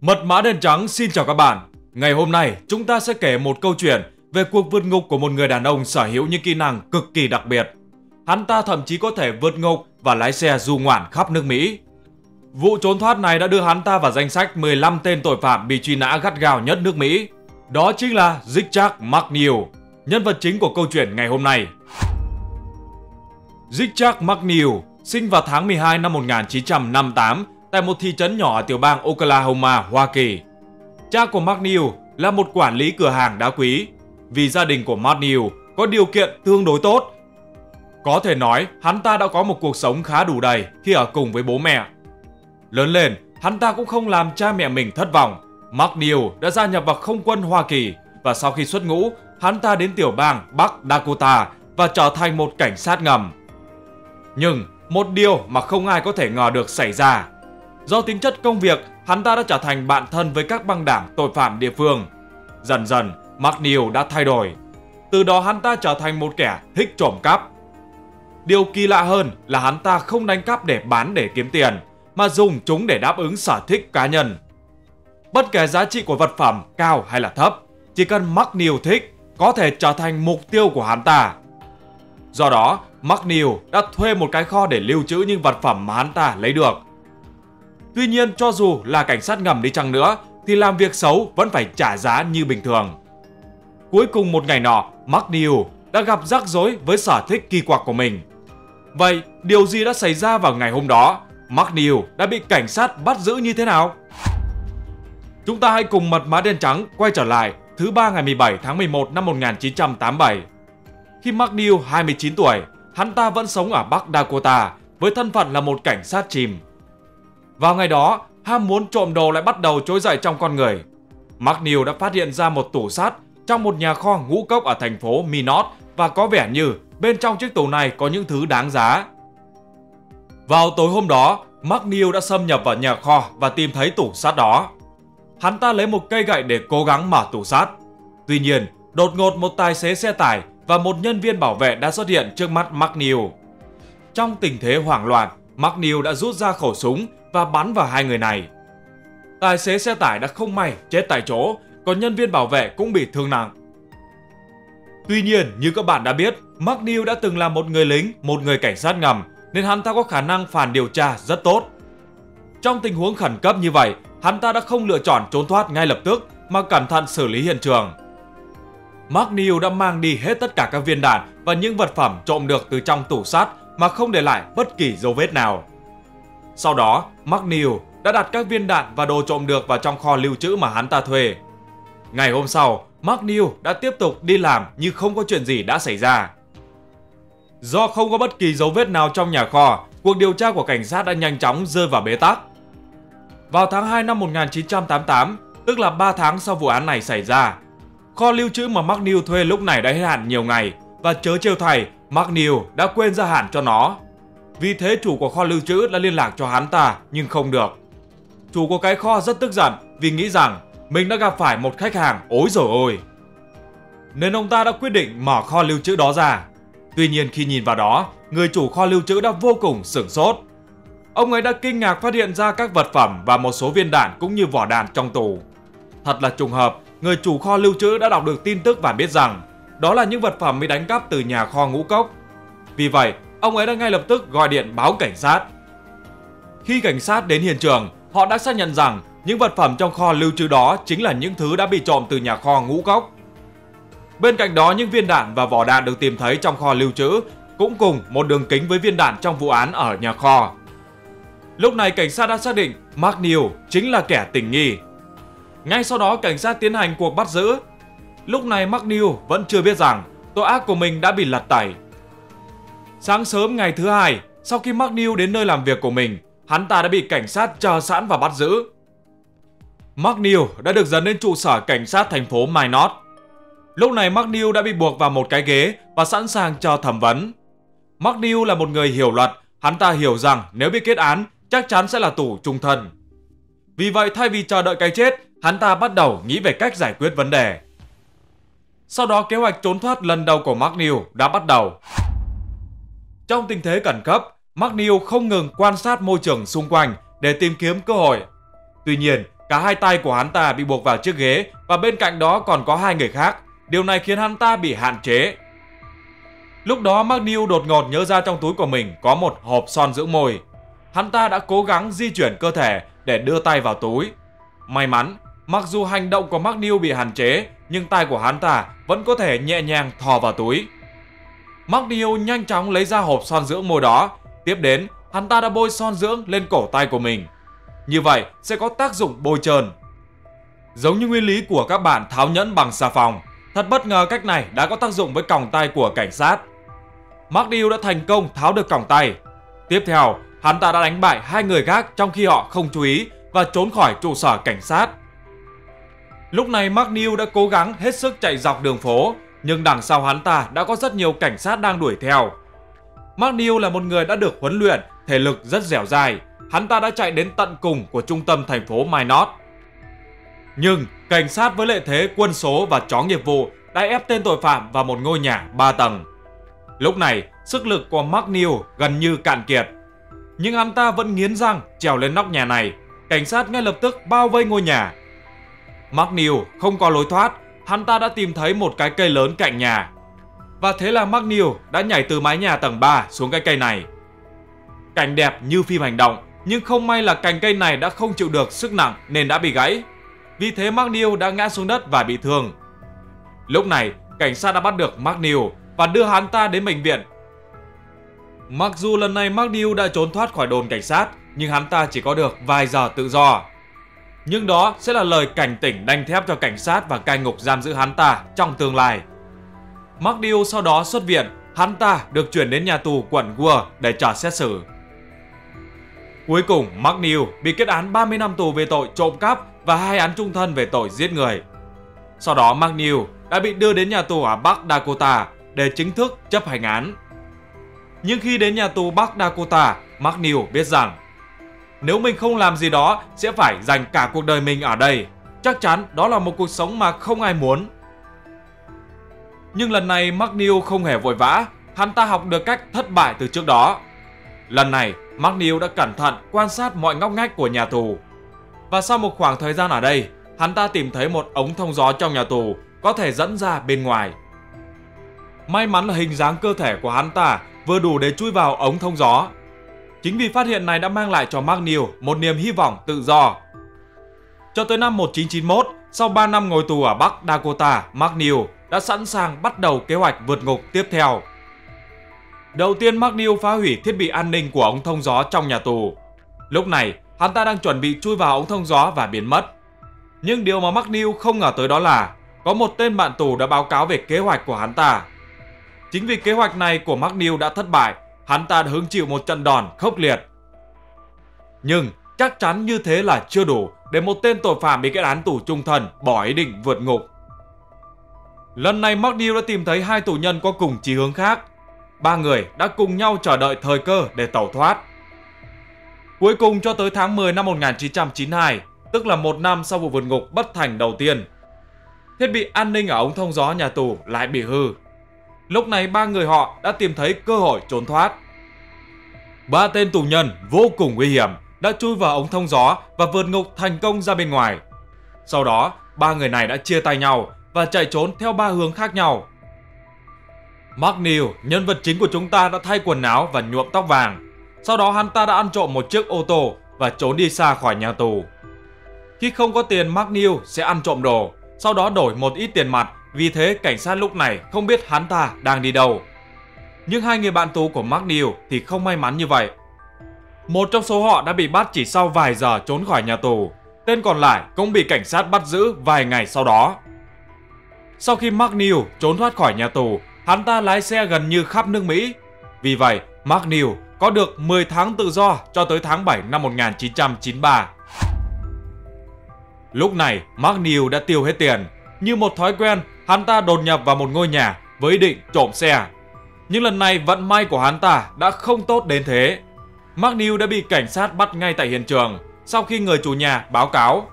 Mật mã đen trắng xin chào các bạn. Ngày hôm nay chúng ta sẽ kể một câu chuyện về cuộc vượt ngục của một người đàn ông sở hữu những kỹ năng cực kỳ đặc biệt. Hắn ta thậm chí có thể vượt ngục và lái xe du ngoạn khắp nước Mỹ. Vụ trốn thoát này đã đưa hắn ta vào danh sách 15 tên tội phạm bị truy nã gắt gao nhất nước Mỹ. Đó chính là Richard McNeil, nhân vật chính của câu chuyện ngày hôm nay. Richard McNeil sinh vào tháng 12 năm 1958 tại một thị trấn nhỏ ở tiểu bang Oklahoma, Hoa Kỳ. Cha của McNeil là một quản lý cửa hàng đá quý, vì gia đình của McNeil có điều kiện tương đối tốt. Có thể nói hắn ta đã có một cuộc sống khá đủ đầy khi ở cùng với bố mẹ. Lớn lên, hắn ta cũng không làm cha mẹ mình thất vọng. McNeil đã gia nhập vào không quân Hoa Kỳ và sau khi xuất ngũ, hắn ta đến tiểu bang Bắc Dakota và trở thành một cảnh sát ngầm. Nhưng một điều mà không ai có thể ngờ được xảy ra. Do tính chất công việc, hắn ta đã trở thành bạn thân với các băng đảng tội phạm địa phương. Dần dần, McNeil đã thay đổi. Từ đó hắn ta trở thành một kẻ thích trộm cắp. Điều kỳ lạ hơn là hắn ta không đánh cắp để bán để kiếm tiền, mà dùng chúng để đáp ứng sở thích cá nhân. Bất kể giá trị của vật phẩm cao hay là thấp, chỉ cần McNeil thích có thể trở thành mục tiêu của hắn ta. Do đó, McNeil đã thuê một cái kho để lưu trữ những vật phẩm mà hắn ta lấy được. Tuy nhiên cho dù là cảnh sát ngầm đi chăng nữa thì làm việc xấu vẫn phải trả giá như bình thường. Cuối cùng một ngày nọ, McNeil đã gặp rắc rối với sở thích kỳ quặc của mình. Vậy điều gì đã xảy ra vào ngày hôm đó? McNeil đã bị cảnh sát bắt giữ như thế nào? Chúng ta hãy cùng mật mã đen trắng quay trở lại thứ ba ngày 17 tháng 11 năm 1987. Khi McNeil 29 tuổi, hắn ta vẫn sống ở Bắc Dakota với thân phận là một cảnh sát chìm. Vào ngày đó, ham muốn trộm đồ lại bắt đầu trỗi dậy trong con người. McNeil đã phát hiện ra một tủ sắt trong một nhà kho ngũ cốc ở thành phố Minot và có vẻ như bên trong chiếc tủ này có những thứ đáng giá. Vào tối hôm đó, McNeil đã xâm nhập vào nhà kho và tìm thấy tủ sắt đó. Hắn ta lấy một cây gậy để cố gắng mở tủ sắt. Tuy nhiên, đột ngột một tài xế xe tải và một nhân viên bảo vệ đã xuất hiện trước mắt McNeil. Trong tình thế hoảng loạn, McNeil đã rút ra khẩu súng và bắn vào hai người này. Tài xế xe tải đã không may chết tại chỗ, còn nhân viên bảo vệ cũng bị thương nặng. Tuy nhiên, như các bạn đã biết, McNeil đã từng là một người lính, một người cảnh sát ngầm, nên hắn ta có khả năng phản điều tra rất tốt. Trong tình huống khẩn cấp như vậy, hắn ta đã không lựa chọn trốn thoát ngay lập tức mà cẩn thận xử lý hiện trường. McNeil đã mang đi hết tất cả các viên đạn và những vật phẩm trộm được từ trong tủ sắt mà không để lại bất kỳ dấu vết nào. Sau đó, McNeil đã đặt các viên đạn và đồ trộm được vào trong kho lưu trữ mà hắn ta thuê. Ngày hôm sau, McNeil đã tiếp tục đi làm như không có chuyện gì đã xảy ra. Do không có bất kỳ dấu vết nào trong nhà kho, cuộc điều tra của cảnh sát đã nhanh chóng rơi vào bế tắc. Vào tháng 2 năm 1988, tức là 3 tháng sau vụ án này xảy ra, kho lưu trữ mà McNeil thuê lúc này đã hết hạn nhiều ngày và chớ trêu thầy, McNeil đã quên gia hạn cho nó. Vì thế chủ của kho lưu trữ đã liên lạc cho hắn ta nhưng không được. Chủ của cái kho rất tức giận vì nghĩ rằng mình đã gặp phải một khách hàng ối rồi ôi. Nên ông ta đã quyết định mở kho lưu trữ đó ra. Tuy nhiên khi nhìn vào đó, người chủ kho lưu trữ đã vô cùng sửng sốt. Ông ấy đã kinh ngạc phát hiện ra các vật phẩm và một số viên đạn cũng như vỏ đạn trong tù Thật là trùng hợp, người chủ kho lưu trữ đã đọc được tin tức và biết rằng đó là những vật phẩm bị đánh cắp từ nhà kho ngũ cốc. Vì vậy, ông ấy đã ngay lập tức gọi điện báo cảnh sát. Khi cảnh sát đến hiện trường, họ đã xác nhận rằng những vật phẩm trong kho lưu trữ đó chính là những thứ đã bị trộm từ nhà kho ngũ cốc. Bên cạnh đó, những viên đạn và vỏ đạn được tìm thấy trong kho lưu trữ cũng cùng một đường kính với viên đạn trong vụ án ở nhà kho. Lúc này cảnh sát đã xác định Mark Neal chính là kẻ tình nghi. Ngay sau đó cảnh sát tiến hành cuộc bắt giữ. Lúc này Mark Neal vẫn chưa biết rằng tội ác của mình đã bị lật tẩy. Sáng sớm ngày thứ hai, sau khi Mark đến nơi làm việc của mình, hắn ta đã bị cảnh sát chờ sẵn và bắt giữ. Mark đã được dẫn đến trụ sở cảnh sát thành phố Minot. Lúc này Mark đã bị buộc vào một cái ghế và sẵn sàng cho thẩm vấn. Mark là một người hiểu luật, hắn ta hiểu rằng nếu bị kết án chắc chắn sẽ là tù trung thân. Vì vậy thay vì chờ đợi cái chết, hắn ta bắt đầu nghĩ về cách giải quyết vấn đề. Sau đó kế hoạch trốn thoát lần đầu của McNeil đã bắt đầu. Trong tình thế khẩn cấp, McNeil không ngừng quan sát môi trường xung quanh để tìm kiếm cơ hội. Tuy nhiên, Cả hai tay của hắn ta bị buộc vào chiếc ghế và bên cạnh đó còn có hai người khác. Điều này khiến hắn ta bị hạn chế. Lúc đó McNeil đột ngột nhớ ra trong túi của mình có một hộp son dưỡng môi. Hắn ta đã cố gắng di chuyển cơ thể để đưa tay vào túi. May mắn, mặc dù hành động của McNeil bị hạn chế, nhưng tay của hắn ta vẫn có thể nhẹ nhàng thò vào túi. McNeil nhanh chóng lấy ra hộp son dưỡng môi đó. Tiếp đến, hắn ta đã bôi son dưỡng lên cổ tay của mình. Như vậy sẽ có tác dụng bôi trơn. Giống như nguyên lý của các bạn tháo nhẫn bằng xà phòng, thật bất ngờ cách này đã có tác dụng với còng tay của cảnh sát. McNeil đã thành công tháo được còng tay. Tiếp theo, hắn ta đã đánh bại hai người khác trong khi họ không chú ý và trốn khỏi trụ sở cảnh sát. Lúc này McNeil đã cố gắng hết sức chạy dọc đường phố, nhưng đằng sau hắn ta đã có rất nhiều cảnh sát đang đuổi theo. McNeil là một người đã được huấn luyện, thể lực rất dẻo dai. Hắn ta đã chạy đến tận cùng của trung tâm thành phố Minot. Nhưng cảnh sát với lợi thế quân số và chó nghiệp vụ đã ép tên tội phạm vào một ngôi nhà 3 tầng. Lúc này, sức lực của McNeil gần như cạn kiệt. Nhưng hắn ta vẫn nghiến răng trèo lên nóc nhà này. Cảnh sát ngay lập tức bao vây ngôi nhà. McNeil không có lối thoát, hắn ta đã tìm thấy một cái cây lớn cạnh nhà. Và thế là McNeil đã nhảy từ mái nhà tầng 3 xuống cái cây này. Cảnh đẹp như phim hành động, nhưng không may là cành cây này đã không chịu được sức nặng nên đã bị gãy. Vì thế McNeil đã ngã xuống đất và bị thương. Lúc này, cảnh sát đã bắt được McNeil và đưa hắn ta đến bệnh viện. Mặc dù lần này McNeil đã trốn thoát khỏi đồn cảnh sát, nhưng hắn ta chỉ có được vài giờ tự do. Nhưng đó sẽ là lời cảnh tỉnh đanh thép cho cảnh sát và cai ngục giam giữ hắn ta trong tương lai. McNeil sau đó xuất viện, hắn ta được chuyển đến nhà tù quận Gua để chờ xét xử. Cuối cùng, McNeil bị kết án 30 năm tù về tội trộm cắp và hai án trung thân về tội giết người. Sau đó McNeil đã bị đưa đến nhà tù ở Bắc Dakota để chính thức chấp hành án. Nhưng khi đến nhà tù Bắc Dakota, McNeil biết rằng nếu mình không làm gì đó sẽ phải dành cả cuộc đời mình ở đây. Chắc chắn đó là một cuộc sống mà không ai muốn. Nhưng lần này McNeil không hề vội vã, hắn ta học được cách thất bại từ trước đó. Lần này, McNeil đã cẩn thận quan sát mọi ngóc ngách của nhà tù. Và sau một khoảng thời gian ở đây, hắn ta tìm thấy một ống thông gió trong nhà tù có thể dẫn ra bên ngoài. May mắn là hình dáng cơ thể của hắn ta vừa đủ để chui vào ống thông gió. Chính vì phát hiện này đã mang lại cho McNeil một niềm hy vọng tự do. Cho tới năm 1991, sau 3 năm ngồi tù ở Bắc Dakota, McNeil đã sẵn sàng bắt đầu kế hoạch vượt ngục tiếp theo. Đầu tiên McNeil phá hủy thiết bị an ninh của ống thông gió trong nhà tù. Lúc này, hắn ta đang chuẩn bị chui vào ống thông gió và biến mất. Nhưng điều mà McNeil không ngờ tới đó là có một tên bạn tù đã báo cáo về kế hoạch của hắn ta. Chính vì kế hoạch này của McNeil đã thất bại, hắn ta đã hứng chịu một trận đòn khốc liệt. Nhưng chắc chắn như thế là chưa đủ để một tên tội phạm bị kết án tù trung thân bỏ ý định vượt ngục. Lần này McNeil đã tìm thấy hai tù nhân có cùng chí hướng khác. Ba người đã cùng nhau chờ đợi thời cơ để tẩu thoát. Cuối cùng cho tới tháng 10 năm 1992, tức là một năm sau vụ vượt ngục bất thành đầu tiên, thiết bị an ninh ở ống thông gió nhà tù lại bị hư. Lúc này ba người họ đã tìm thấy cơ hội trốn thoát. Ba tên tù nhân vô cùng nguy hiểm đã chui vào ống thông gió và vượt ngục thành công ra bên ngoài. Sau đó, ba người này đã chia tay nhau và chạy trốn theo ba hướng khác nhau. Mark Neal, nhân vật chính của chúng ta đã thay quần áo và nhuộm tóc vàng. Sau đó hắn ta đã ăn trộm một chiếc ô tô và trốn đi xa khỏi nhà tù. Khi không có tiền, Mark Neal sẽ ăn trộm đồ, sau đó đổi một ít tiền mặt, vì thế cảnh sát lúc này không biết hắn ta đang đi đâu. Nhưng hai người bạn tù của McNeil thì không may mắn như vậy. Một trong số họ đã bị bắt chỉ sau vài giờ trốn khỏi nhà tù, tên còn lại cũng bị cảnh sát bắt giữ vài ngày sau đó. Sau khi McNeil trốn thoát khỏi nhà tù, hắn ta lái xe gần như khắp nước Mỹ. Vì vậy, McNeil có được 10 tháng tự do cho tới tháng 7 năm 1993. Lúc này, McNeil đã tiêu hết tiền. Như một thói quen, hắn ta đột nhập vào một ngôi nhà với ý định trộm xe. Nhưng lần này vận may của hắn ta đã không tốt đến thế. McNeil đã bị cảnh sát bắt ngay tại hiện trường sau khi người chủ nhà báo cáo.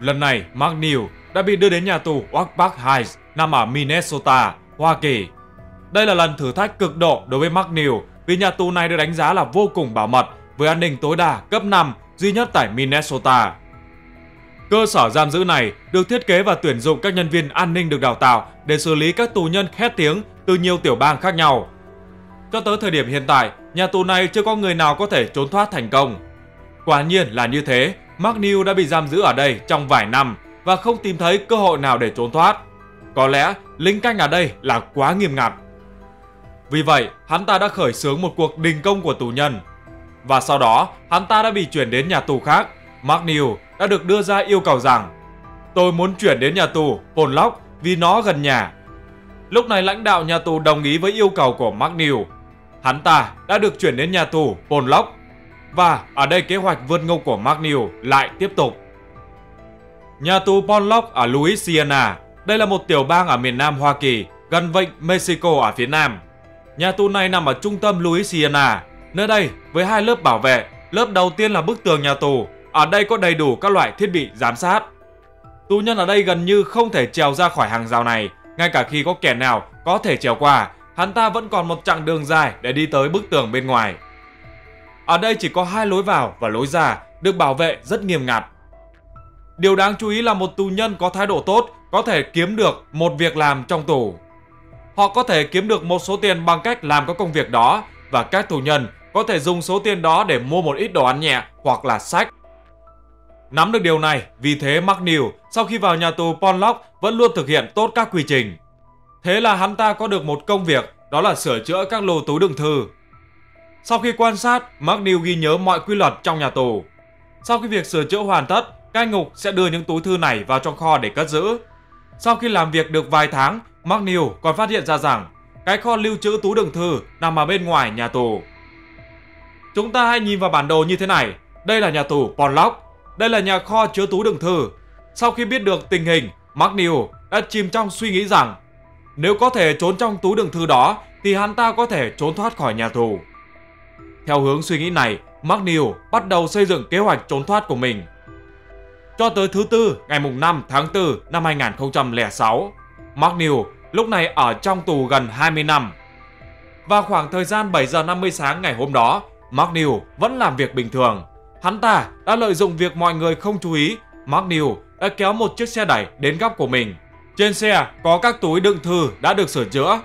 Lần này, McNeil đã bị đưa đến nhà tù Oak Park Heights nằm ở Minnesota, Hoa Kỳ. Đây là lần thử thách cực độ đối với McNeil vì nhà tù này được đánh giá là vô cùng bảo mật với an ninh tối đa cấp 5 duy nhất tại Minnesota. Cơ sở giam giữ này được thiết kế và tuyển dụng các nhân viên an ninh được đào tạo để xử lý các tù nhân khét tiếng từ nhiều tiểu bang khác nhau. Cho tới thời điểm hiện tại, nhà tù này chưa có người nào có thể trốn thoát thành công. Quả nhiên là như thế, Mark New đã bị giam giữ ở đây trong vài năm và không tìm thấy cơ hội nào để trốn thoát. Có lẽ lính canh ở đây là quá nghiêm ngặt. Vì vậy, hắn ta đã khởi xướng một cuộc đình công của tù nhân. Và sau đó, hắn ta đã bị chuyển đến nhà tù khác. Mark New đã được đưa ra yêu cầu rằng Tôi muốn chuyển đến nhà tù Pollock vì nó gần nhà. Lúc này lãnh đạo nhà tù đồng ý với yêu cầu của McNeil. Hắn ta đã được chuyển đến nhà tù Ponlock Và ở đây kế hoạch vượt ngục của McNeil lại tiếp tục. Nhà tù Ponlock ở Louisiana, đây là một tiểu bang ở miền nam Hoa Kỳ, gần vịnh Mexico ở phía nam. Nhà tù này nằm ở trung tâm Louisiana. Nơi đây, với hai lớp bảo vệ, lớp đầu tiên là bức tường nhà tù, ở đây có đầy đủ các loại thiết bị giám sát. Tù nhân ở đây gần như không thể trèo ra khỏi hàng rào này, ngay cả khi có kẻ nào có thể trèo qua, hắn ta vẫn còn một chặng đường dài để đi tới bức tường bên ngoài. Ở đây chỉ có hai lối vào và lối ra, được bảo vệ rất nghiêm ngặt. Điều đáng chú ý là một tù nhân có thái độ tốt có thể kiếm được một việc làm trong tù. Họ có thể kiếm được một số tiền bằng cách làm các công việc đó và các tù nhân có thể dùng số tiền đó để mua một ít đồ ăn nhẹ hoặc là sách. Nắm được điều này, vì thế McNeil sau khi vào nhà tù Ponlock vẫn luôn thực hiện tốt các quy trình. Thế là hắn ta có được một công việc, đó là sửa chữa các lô túi đựng thư. Sau khi quan sát, McNeil ghi nhớ mọi quy luật trong nhà tù. Sau khi việc sửa chữa hoàn tất, cai ngục sẽ đưa những túi thư này vào trong kho để cất giữ. Sau khi làm việc được vài tháng, McNeil còn phát hiện ra rằng cái kho lưu trữ túi đựng thư nằm ở bên ngoài nhà tù. Chúng ta hãy nhìn vào bản đồ như thế này. Đây là nhà tù Ponlock. Đây là nhà kho chứa túi đựng thư. Sau khi biết được tình hình, McNeil đã chìm trong suy nghĩ rằng nếu có thể trốn trong túi đựng thư đó thì hắn ta có thể trốn thoát khỏi nhà tù. Theo hướng suy nghĩ này, McNeil bắt đầu xây dựng kế hoạch trốn thoát của mình. Cho tới thứ tư, ngày mùng 5 tháng 4 năm 2006, McNeil lúc này ở trong tù gần 20 năm. Vào khoảng thời gian 7 giờ 50 sáng ngày hôm đó, McNeil vẫn làm việc bình thường. Hắn ta đã lợi dụng việc mọi người không chú ý, McNeil đã kéo một chiếc xe đẩy đến góc của mình. Trên xe có các túi đựng thư đã được sửa chữa.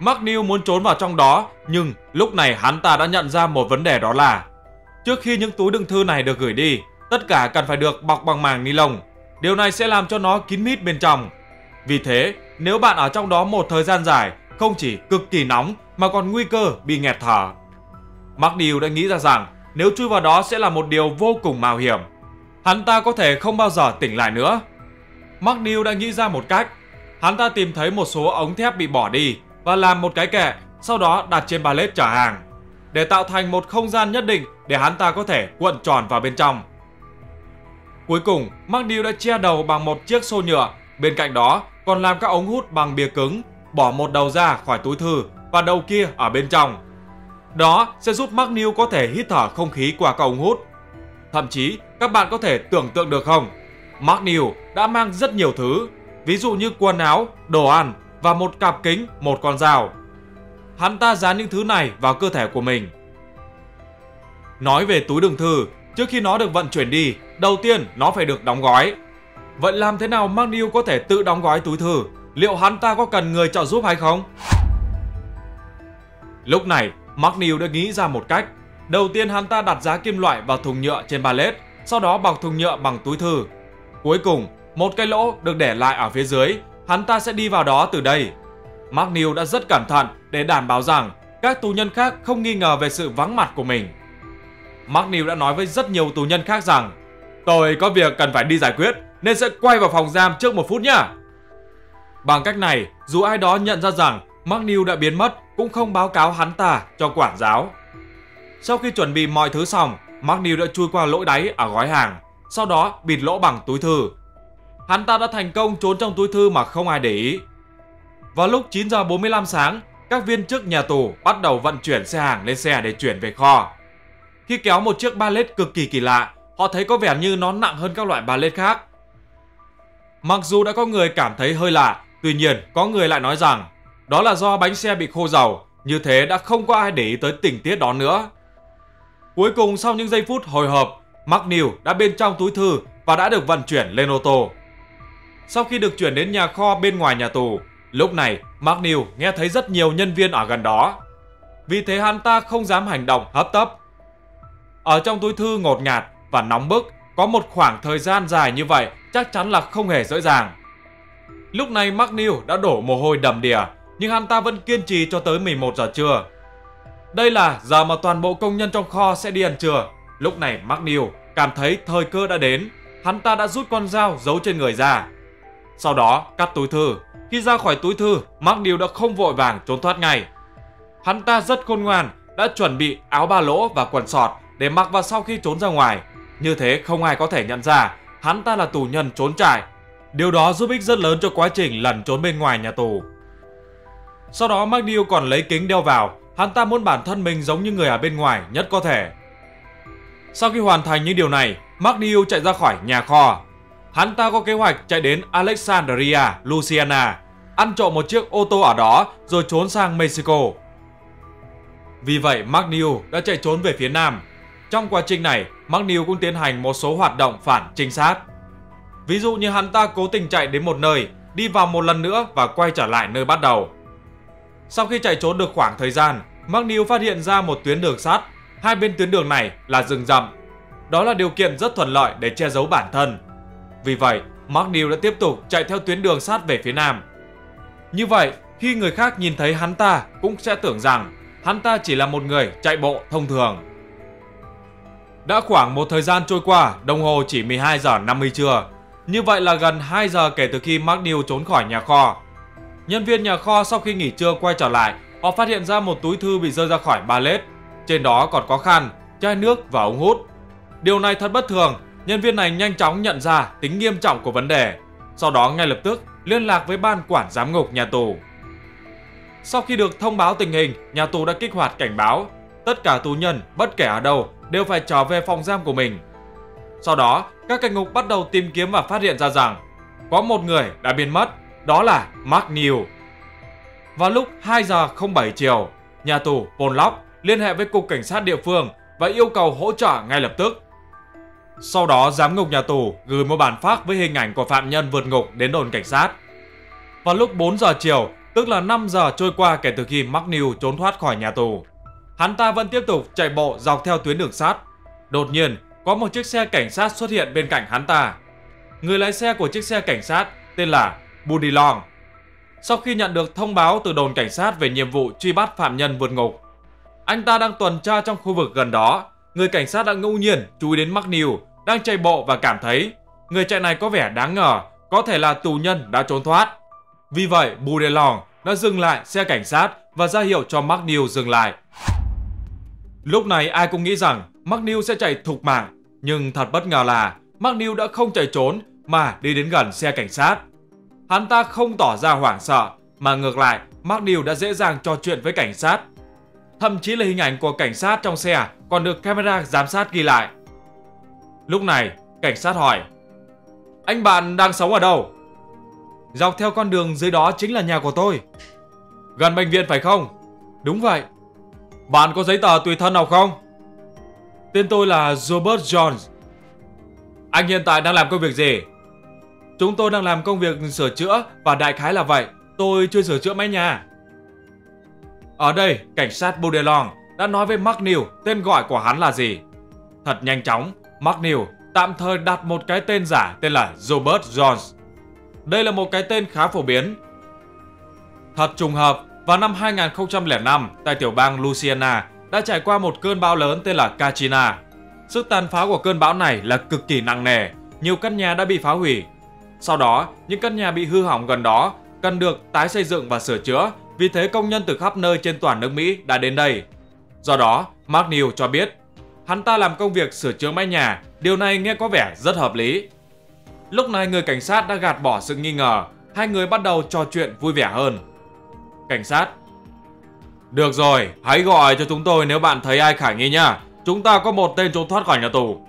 McNeil muốn trốn vào trong đó, nhưng lúc này hắn ta đã nhận ra một vấn đề đó là trước khi những túi đựng thư này được gửi đi, tất cả cần phải được bọc bằng màng ni lông. Điều này sẽ làm cho nó kín mít bên trong. Vì thế, nếu bạn ở trong đó một thời gian dài, không chỉ cực kỳ nóng mà còn nguy cơ bị nghẹt thở. McNeil đã nghĩ ra rằng nếu chui vào đó sẽ là một điều vô cùng mạo hiểm. Hắn ta có thể không bao giờ tỉnh lại nữa. McNeil đã nghĩ ra một cách. Hắn ta tìm thấy một số ống thép bị bỏ đi và làm một cái kệ, sau đó đặt trên ba chở hàng để tạo thành một không gian nhất định để hắn ta có thể cuộn tròn vào bên trong. Cuối cùng, McNeil đã che đầu bằng một chiếc xô nhựa, bên cạnh đó còn làm các ống hút bằng bìa cứng, bỏ một đầu ra khỏi túi thư và đầu kia ở bên trong. Đó sẽ giúp McNeil có thể hít thở không khí qua các ống hút. Thậm chí, các bạn có thể tưởng tượng được không? McNeil đã mang rất nhiều thứ, ví dụ như quần áo, đồ ăn và một cặp kính, một con dao. Hắn ta dán những thứ này vào cơ thể của mình. Nói về túi đường thư, trước khi nó được vận chuyển đi, đầu tiên nó phải được đóng gói. Vậy làm thế nào McNeil có thể tự đóng gói túi thư? Liệu hắn ta có cần người trợ giúp hay không? Lúc này, McNeil đã nghĩ ra một cách. Đầu tiên hắn ta đặt giá kim loại vào thùng nhựa trên pallet, sau đó bọc thùng nhựa bằng túi thư. Cuối cùng, một cái lỗ được để lại ở phía dưới, hắn ta sẽ đi vào đó từ đây. McNeil đã rất cẩn thận để đảm bảo rằng các tù nhân khác không nghi ngờ về sự vắng mặt của mình. McNeil đã nói với rất nhiều tù nhân khác rằng Tôi có việc cần phải đi giải quyết nên sẽ quay vào phòng giam trước một phút nhá. Bằng cách này, dù ai đó nhận ra rằng McNeil đã biến mất cũng không báo cáo hắn ta cho quản giáo. Sau khi chuẩn bị mọi thứ xong, McNeil đã chui qua lỗ đáy ở gói hàng, sau đó bịt lỗ bằng túi thư. Hắn ta đã thành công trốn trong túi thư mà không ai để ý. Vào lúc 9 giờ 45 sáng, các viên chức nhà tù bắt đầu vận chuyển xe hàng lên xe để chuyển về kho. Khi kéo một chiếc ba lết cực kỳ kỳ lạ, họ thấy có vẻ như nó nặng hơn các loại ba lết khác. Mặc dù đã có người cảm thấy hơi lạ, tuy nhiên có người lại nói rằng đó là do bánh xe bị khô dầu, như thế đã không có ai để ý tới tình tiết đó nữa. Cuối cùng sau những giây phút hồi hộp, McNeil đã bên trong túi thư và đã được vận chuyển lên ô tô. Sau khi được chuyển đến nhà kho bên ngoài nhà tù, lúc này McNeil nghe thấy rất nhiều nhân viên ở gần đó. Vì thế hắn ta không dám hành động hấp tấp. Ở trong túi thư ngột ngạt và nóng bức, có một khoảng thời gian dài như vậy chắc chắn là không hề dễ dàng. Lúc này McNeil đã đổ mồ hôi đầm đìa, nhưng hắn ta vẫn kiên trì cho tới 11 giờ trưa. Đây là giờ mà toàn bộ công nhân trong kho sẽ đi ăn trưa. Lúc này McNeil cảm thấy thời cơ đã đến, hắn ta đã rút con dao giấu trên người ra. Sau đó cắt túi thư. Khi ra khỏi túi thư, McNeil đã không vội vàng trốn thoát ngay. Hắn ta rất khôn ngoan, đã chuẩn bị áo ba lỗ và quần sọt để mặc vào sau khi trốn ra ngoài. Như thế không ai có thể nhận ra hắn ta là tù nhân trốn trại. Điều đó giúp ích rất lớn cho quá trình lẩn trốn bên ngoài nhà tù. Sau đó McNeil còn lấy kính đeo vào, hắn ta muốn bản thân mình giống như người ở bên ngoài nhất có thể. Sau khi hoàn thành những điều này, McNeil chạy ra khỏi nhà kho. Hắn ta có kế hoạch chạy đến Alexandria, Louisiana, ăn trộm một chiếc ô tô ở đó rồi trốn sang Mexico. Vì vậy, McNeil đã chạy trốn về phía nam. Trong quá trình này, McNeil cũng tiến hành một số hoạt động phản trinh sát. Ví dụ như hắn ta cố tình chạy đến một nơi, đi vào một lần nữa và quay trở lại nơi bắt đầu. Sau khi chạy trốn được khoảng thời gian, McNeil phát hiện ra một tuyến đường sắt. Hai bên tuyến đường này là rừng rậm. Đó là điều kiện rất thuận lợi để che giấu bản thân. Vì vậy, McNeil đã tiếp tục chạy theo tuyến đường sắt về phía nam. Như vậy, khi người khác nhìn thấy hắn ta cũng sẽ tưởng rằng hắn ta chỉ là một người chạy bộ thông thường. Đã khoảng một thời gian trôi qua, đồng hồ chỉ 12 giờ 50 trưa. Như vậy là gần 2 giờ kể từ khi McNeil trốn khỏi nhà kho. Nhân viên nhà kho sau khi nghỉ trưa quay trở lại, họ phát hiện ra một túi thư bị rơi ra khỏi ba lết. Trên đó còn có khăn, chai nước và ống hút. Điều này thật bất thường, nhân viên này nhanh chóng nhận ra tính nghiêm trọng của vấn đề. Sau đó ngay lập tức liên lạc với ban quản giám ngục nhà tù. Sau khi được thông báo tình hình, nhà tù đã kích hoạt cảnh báo. Tất cả tù nhân, bất kể ở đâu, đều phải trở về phòng giam của mình. Sau đó, các cảnh ngục bắt đầu tìm kiếm và phát hiện ra rằng có một người đã biến mất, đó là Mark New. Vào lúc 2 giờ 07 chiều, nhà tù Pollock liên hệ với cục cảnh sát địa phương và yêu cầu hỗ trợ ngay lập tức. Sau đó, giám ngục nhà tù gửi một bản phát với hình ảnh của phạm nhân vượt ngục đến đồn cảnh sát. Vào lúc 4 giờ chiều, tức là 5 giờ trôi qua kể từ khi Mark New trốn thoát khỏi nhà tù. Hắn ta vẫn tiếp tục chạy bộ dọc theo tuyến đường sắt. Đột nhiên, có một chiếc xe cảnh sát xuất hiện bên cạnh hắn ta. Người lái xe của chiếc xe cảnh sát tên là Buddy Long. Sau khi nhận được thông báo từ đồn cảnh sát về nhiệm vụ truy bắt phạm nhân vượt ngục, anh ta đang tuần tra trong khu vực gần đó. Người cảnh sát đã ngẫu nhiên chú ý đến McNeil đang chạy bộ và cảm thấy người chạy này có vẻ đáng ngờ, có thể là tù nhân đã trốn thoát. Vì vậy, Buddy Long đã dừng lại xe cảnh sát và ra hiệu cho McNeil dừng lại. Lúc này ai cũng nghĩ rằng McNeil sẽ chạy thục mạng, nhưng thật bất ngờ là McNeil đã không chạy trốn mà đi đến gần xe cảnh sát. Hắn ta không tỏ ra hoảng sợ, mà ngược lại, McNeil đã dễ dàng trò chuyện với cảnh sát. Thậm chí là hình ảnh của cảnh sát trong xe còn được camera giám sát ghi lại. Lúc này, cảnh sát hỏi Anh bạn đang sống ở đâu? Dọc theo con đường dưới đó chính là nhà của tôi. Gần bệnh viện phải không? Đúng vậy. Bạn có giấy tờ tùy thân nào không? Tên tôi là Robert Jones. Anh hiện tại đang làm công việc gì? Chúng tôi đang làm công việc sửa chữa và đại khái là vậy. Tôi chưa sửa chữa mái nhà. Ở đây, cảnh sát Boudelong đã nói với McNeil tên gọi của hắn là gì. Thật nhanh chóng, McNeil tạm thời đặt một cái tên giả tên là Robert Jones. Đây là một cái tên khá phổ biến. Thật trùng hợp, vào năm 2005, tại tiểu bang Louisiana đã trải qua một cơn bão lớn tên là Katrina. Sức tàn phá của cơn bão này là cực kỳ nặng nề, nhiều căn nhà đã bị phá hủy. Sau đó, những căn nhà bị hư hỏng gần đó cần được tái xây dựng và sửa chữa, vì thế công nhân từ khắp nơi trên toàn nước Mỹ đã đến đây. Do đó, Mark Neal cho biết, hắn ta làm công việc sửa chữa mái nhà, điều này nghe có vẻ rất hợp lý. Lúc này người cảnh sát đã gạt bỏ sự nghi ngờ, hai người bắt đầu trò chuyện vui vẻ hơn. Cảnh sát Được rồi, hãy gọi cho chúng tôi nếu bạn thấy ai khả nghi nha. Chúng ta có một tên trốn thoát khỏi nhà tù.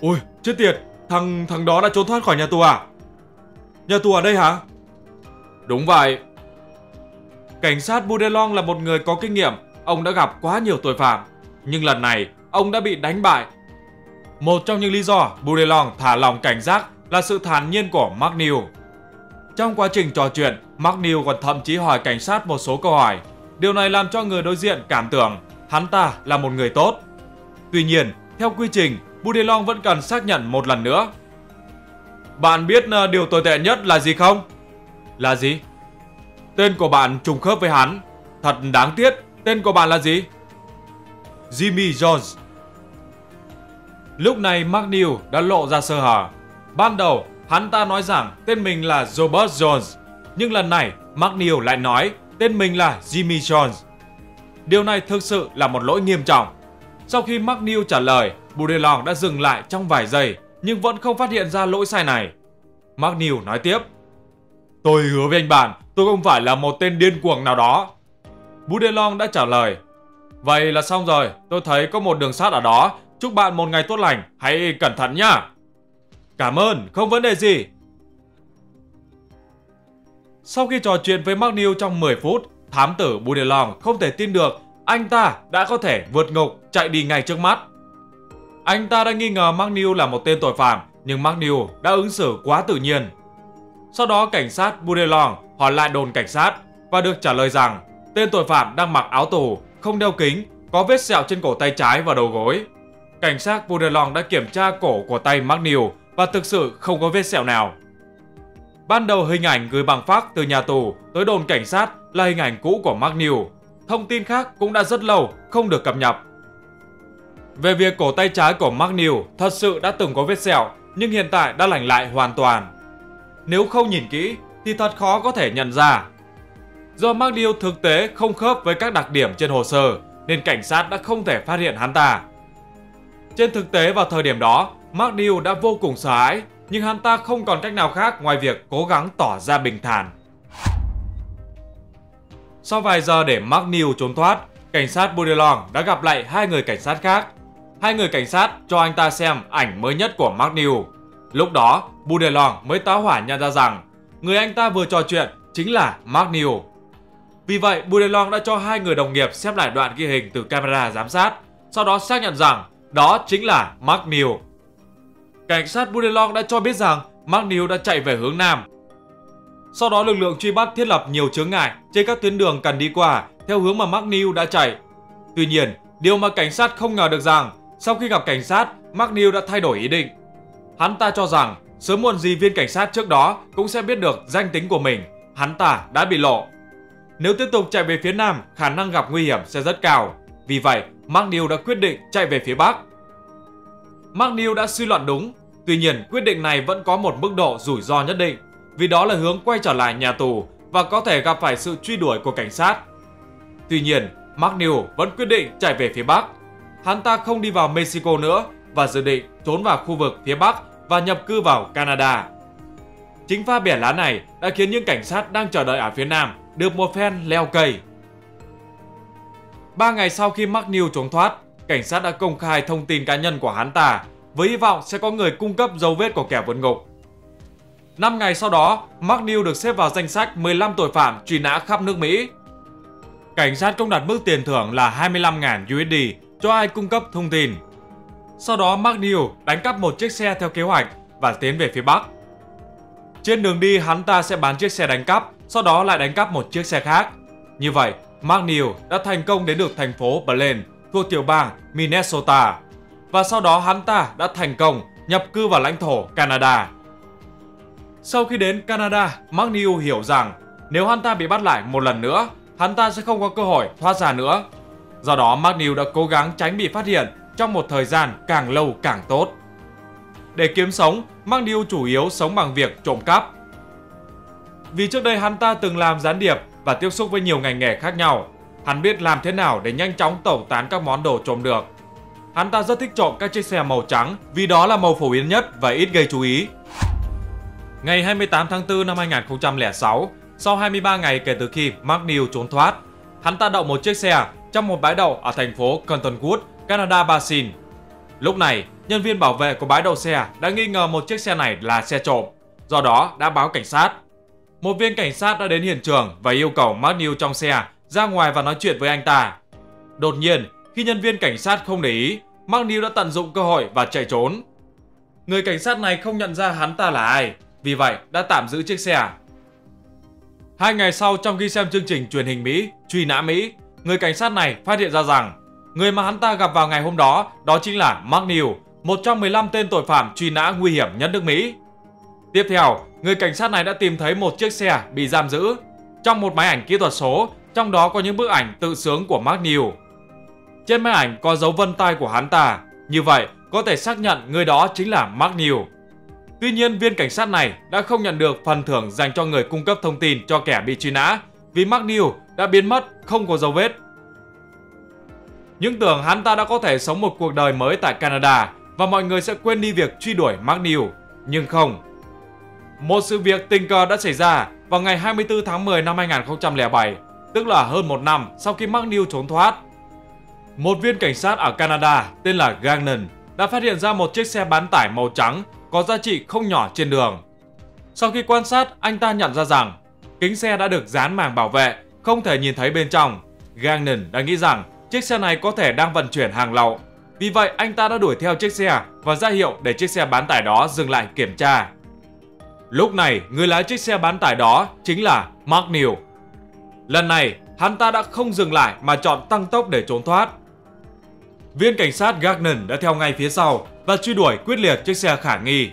Ôi, chết tiệt, thằng thằng đó đã trốn thoát khỏi nhà tù à? Nhà tù ở đây hả? Đúng vậy. Cảnh sát Budelong là một người có kinh nghiệm, ông đã gặp quá nhiều tội phạm. Nhưng lần này, ông đã bị đánh bại. Một trong những lý do Budelong thả lòng cảnh giác là sự thản nhiên của McNeil. Trong quá trình trò chuyện, McNeil còn thậm chí hỏi cảnh sát một số câu hỏi. Điều này làm cho người đối diện cảm tưởng hắn ta là một người tốt. Tuy nhiên, theo quy trình, Budelong vẫn cần xác nhận một lần nữa. Bạn biết ờ, điều tồi tệ nhất là gì không? Là gì? Tên của bạn trùng khớp với hắn. Thật đáng tiếc, tên của bạn là gì? Jimmy Jones. Lúc này McNeil đã lộ ra sơ hở. Ban đầu, hắn ta nói rằng tên mình là Robert Jones, nhưng lần này McNeil lại nói tên mình là Jimmy Jones. Điều này thực sự là một lỗi nghiêm trọng. Sau khi McNeil trả lời, Budelong đã dừng lại trong vài giây nhưng vẫn không phát hiện ra lỗi sai này. McNeil nói tiếp. Tôi hứa với anh bạn, tôi không phải là một tên điên cuồng nào đó. Budelong đã trả lời. Vậy là xong rồi, tôi thấy có một đường sắt ở đó. Chúc bạn một ngày tốt lành, hãy cẩn thận nhá. Cảm ơn, không vấn đề gì. Sau khi trò chuyện với McNeil trong 10 phút, thám tử Budelong không thể tin được anh ta đã có thể vượt ngục chạy đi ngay trước mắt. Anh ta đã nghi ngờ McNeil là một tên tội phạm, nhưng McNeil đã ứng xử quá tự nhiên. Sau đó cảnh sát Budelong hỏi lại đồn cảnh sát và được trả lời rằng tên tội phạm đang mặc áo tù, không đeo kính, có vết sẹo trên cổ tay trái và đầu gối. Cảnh sát Budelong đã kiểm tra cổ của tay McNeil và thực sự không có vết sẹo nào. Ban đầu hình ảnh gửi bằng fax từ nhà tù tới đồn cảnh sát là hình ảnh cũ của McNeil. Thông tin khác cũng đã rất lâu không được cập nhật. Về việc cổ tay trái của McNeil thật sự đã từng có vết sẹo nhưng hiện tại đã lành lại hoàn toàn. Nếu không nhìn kỹ thì thật khó có thể nhận ra. Do McNeil thực tế không khớp với các đặc điểm trên hồ sơ nên cảnh sát đã không thể phát hiện hắn ta. Trên thực tế vào thời điểm đó, McNeil đã vô cùng sợ hãi nhưng hắn ta không còn cách nào khác ngoài việc cố gắng tỏ ra bình thản. Sau vài giờ để McNeil trốn thoát, cảnh sát Budelong đã gặp lại hai người cảnh sát khác. Hai người cảnh sát cho anh ta xem ảnh mới nhất của McNeil. Lúc đó, Budelong mới tá hỏa nhận ra rằng người anh ta vừa trò chuyện chính là McNeil. Vì vậy, Budelong đã cho hai người đồng nghiệp xem lại đoạn ghi hình từ camera giám sát, sau đó xác nhận rằng đó chính là McNeil. Cảnh sát Budelong đã cho biết rằng McNeil đã chạy về hướng Nam. Sau đó lực lượng truy bắt thiết lập nhiều chướng ngại trên các tuyến đường cần đi qua theo hướng mà McNeil đã chạy. Tuy nhiên, điều mà cảnh sát không ngờ được rằng sau khi gặp cảnh sát, McNeil đã thay đổi ý định. Hắn ta cho rằng sớm muộn gì viên cảnh sát trước đó cũng sẽ biết được danh tính của mình, hắn ta đã bị lộ. Nếu tiếp tục chạy về phía nam, khả năng gặp nguy hiểm sẽ rất cao. Vì vậy, McNeil đã quyết định chạy về phía bắc. McNeil đã suy luận đúng, tuy nhiên quyết định này vẫn có một mức độ rủi ro nhất định, vì đó là hướng quay trở lại nhà tù và có thể gặp phải sự truy đuổi của cảnh sát. Tuy nhiên, McNeil vẫn quyết định chạy về phía bắc. Hắn ta không đi vào Mexico nữa và dự định trốn vào khu vực phía bắc và nhập cư vào Canada. Chính pha bẻ lá này đã khiến những cảnh sát đang chờ đợi ở phía nam được một phen leo cây. Ba ngày sau khi McNeil trốn thoát, cảnh sát đã công khai thông tin cá nhân của hắn ta với hy vọng sẽ có người cung cấp dấu vết của kẻ vượt ngục. 5 ngày sau đó, McNeil được xếp vào danh sách 15 tội phạm truy nã khắp nước Mỹ. Cảnh sát cũng đặt mức tiền thưởng là 25.000 USD cho ai cung cấp thông tin. Sau đó McNeil đánh cắp một chiếc xe theo kế hoạch và tiến về phía Bắc. Trên đường đi hắn ta sẽ bán chiếc xe đánh cắp, sau đó lại đánh cắp một chiếc xe khác. Như vậy, McNeil đã thành công đến được thành phố Blaine thuộc tiểu bang Minnesota. Và sau đó hắn ta đã thành công nhập cư vào lãnh thổ Canada. Sau khi đến Canada, McNeil hiểu rằng nếu hắn ta bị bắt lại một lần nữa, hắn ta sẽ không có cơ hội thoát ra nữa. Do đó McNeil đã cố gắng tránh bị phát hiện trong một thời gian càng lâu càng tốt. Để kiếm sống, McNeil chủ yếu sống bằng việc trộm cắp. Vì trước đây hắn ta từng làm gián điệp và tiếp xúc với nhiều ngành nghề khác nhau, hắn biết làm thế nào để nhanh chóng tẩu tán các món đồ trộm được. Hắn ta rất thích trộm các chiếc xe màu trắng vì đó là màu phổ biến nhất và ít gây chú ý. Ngày 28 tháng 4 năm 2006, sau 23 ngày kể từ khi McNeil trốn thoát, hắn ta đậu một chiếc xe trong một bãi đậu ở thành phố Cottonwood, Canada Basin. Lúc này, nhân viên bảo vệ của bãi đậu xe đã nghi ngờ một chiếc xe này là xe trộm, do đó đã báo cảnh sát. Một viên cảnh sát đã đến hiện trường và yêu cầu McNeil trong xe ra ngoài và nói chuyện với anh ta. Đột nhiên, khi nhân viên cảnh sát không để ý, McNeil đã tận dụng cơ hội và chạy trốn. Người cảnh sát này không nhận ra hắn ta là ai, vì vậy đã tạm giữ chiếc xe. Hai ngày sau trong khi xem chương trình truyền hình Mỹ, truy nã Mỹ, người cảnh sát này phát hiện ra rằng người mà hắn ta gặp vào ngày hôm đó đó chính là McNeil, một trong 15 tên tội phạm truy nã nguy hiểm nhất nước Mỹ. Tiếp theo, người cảnh sát này đã tìm thấy một chiếc xe bị giam giữ trong một máy ảnh kỹ thuật số, trong đó có những bức ảnh tự sướng của McNeil. Trên máy ảnh có dấu vân tay của hắn ta, như vậy có thể xác nhận người đó chính là McNeil. Tuy nhiên, viên cảnh sát này đã không nhận được phần thưởng dành cho người cung cấp thông tin cho kẻ bị truy nã vì McNeil đã biến mất không có dấu vết. Những tưởng hắn ta đã có thể sống một cuộc đời mới tại Canada và mọi người sẽ quên đi việc truy đuổi McNeil, nhưng không. Một sự việc tình cờ đã xảy ra vào ngày 24 tháng 10 năm 2007, tức là hơn một năm sau khi McNeil trốn thoát. Một viên cảnh sát ở Canada tên là Gagnon đã phát hiện ra một chiếc xe bán tải màu trắng có giá trị không nhỏ trên đường. Sau khi quan sát, anh ta nhận ra rằng kính xe đã được dán màng bảo vệ, không thể nhìn thấy bên trong. Gagnon đã nghĩ rằng chiếc xe này có thể đang vận chuyển hàng lậu. Vì vậy, anh ta đã đuổi theo chiếc xe và ra hiệu để chiếc xe bán tải đó dừng lại kiểm tra. Lúc này, người lái chiếc xe bán tải đó chính là Mark Neal. Lần này, hắn ta đã không dừng lại mà chọn tăng tốc để trốn thoát. Viên cảnh sát Gagnon đã theo ngay phía sau và truy đuổi quyết liệt chiếc xe khả nghi.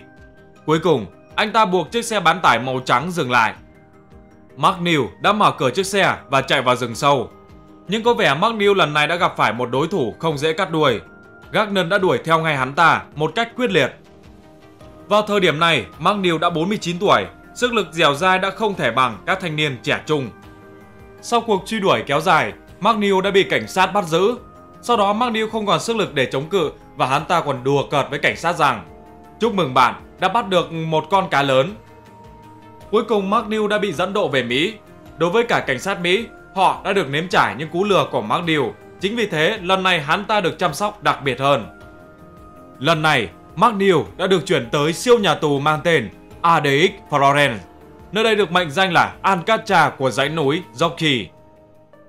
Cuối cùng, anh ta buộc chiếc xe bán tải màu trắng dừng lại. Mark New đã mở cửa chiếc xe và chạy vào rừng sâu. Nhưng có vẻ Mark New lần này đã gặp phải một đối thủ không dễ cắt đuôi. Gagnon đã đuổi theo ngay hắn ta một cách quyết liệt. Vào thời điểm này, Mark New đã 49 tuổi, sức lực dẻo dai đã không thể bằng các thanh niên trẻ trung. Sau cuộc truy đuổi kéo dài, Mark New đã bị cảnh sát bắt giữ. Sau đó Mark New không còn sức lực để chống cự và hắn ta còn đùa cợt với cảnh sát rằng Chúc mừng bạn đã bắt được một con cá lớn. Cuối cùng McNeil đã bị dẫn độ về Mỹ. Đối với cả cảnh sát Mỹ, họ đã được nếm trải những cú lừa của McNeil. Chính vì thế, lần này hắn ta được chăm sóc đặc biệt hơn. Lần này, McNeil đã được chuyển tới siêu nhà tù mang tên ADX Florence. Nơi đây được mệnh danh là Alcatraz của dãy núi Rocky.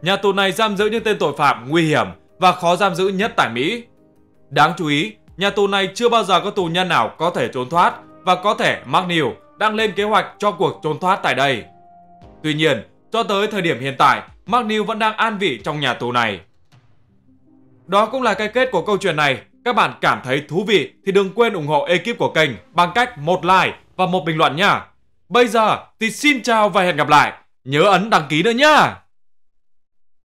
Nhà tù này giam giữ những tên tội phạm nguy hiểm và khó giam giữ nhất tại Mỹ. Đáng chú ý, nhà tù này chưa bao giờ có tù nhân nào có thể trốn thoát và có thể McNeil đang lên kế hoạch cho cuộc trốn thoát tại đây. Tuy nhiên, cho tới thời điểm hiện tại, McNeil vẫn đang an vị trong nhà tù này. Đó cũng là cái kết của câu chuyện này. Các bạn cảm thấy thú vị thì đừng quên ủng hộ ekip của kênh bằng cách một like và một bình luận nha. Bây giờ thì xin chào và hẹn gặp lại. Nhớ ấn đăng ký nữa nha.